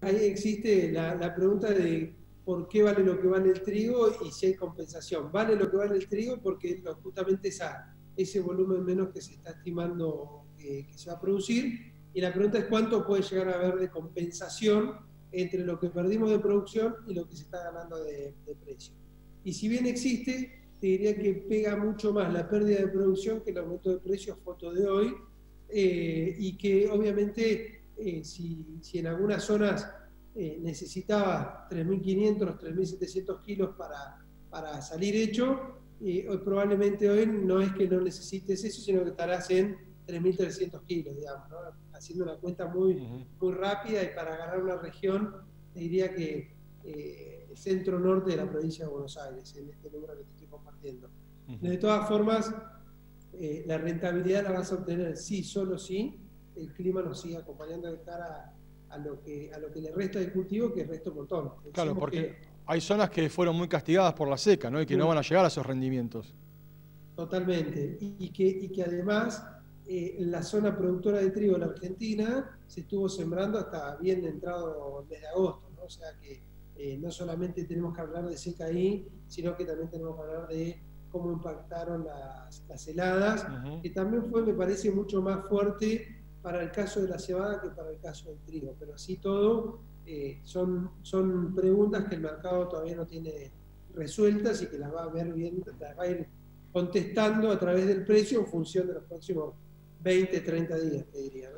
ahí existe la, pregunta de por qué vale lo que vale el trigo y si hay compensación. Vale lo que vale el trigo porque justamente esa, ese volumen menos que se está estimando que, se va a producir. Y la pregunta es cuánto puede llegar a haber de compensación entre lo que perdimos de producción y lo que se está ganando de, precio. Y si bien existe, te diría que pega mucho más la pérdida de producción que el aumento de precios foto de hoy, eh, y que obviamente eh, si, en algunas zonas eh, necesitaba 3.500, 3.700 kilos para, para salir hecho, eh, hoy probablemente hoy no es que no necesites eso, sino que estarás en 3.300 kilos, digamos, haciendo una cuenta muy, muy rápida y para ganar una región, te diría que el centro-norte de la provincia de Buenos Aires, en este número que te estoy compartiendo. De todas formas, la rentabilidad la vas a obtener sí, solo sí, el clima nos sigue acompañando de cara a, lo, que, a lo que le resta de cultivo, que resta un montón. claro, porque hay zonas que fueron muy castigadas por la seca, ¿no? Y que no van a llegar a esos rendimientos. Totalmente. Y, que, y que además eh, la zona productora de trigo en la Argentina se estuvo sembrando hasta bien entrado el mes de agosto, ¿no? O sea que eh, no solamente tenemos que hablar de seca ahí, sino que también tenemos que hablar de cómo impactaron las, heladas, que también fue, me parece, mucho más fuerte para el caso de la cebada que para el caso del trigo. Pero así todo, eh, son, son preguntas que el mercado todavía no tiene resueltas y que las va a ver bien, las va a ir contestando a través del precio en función de los próximos 20, 30 días, te diría.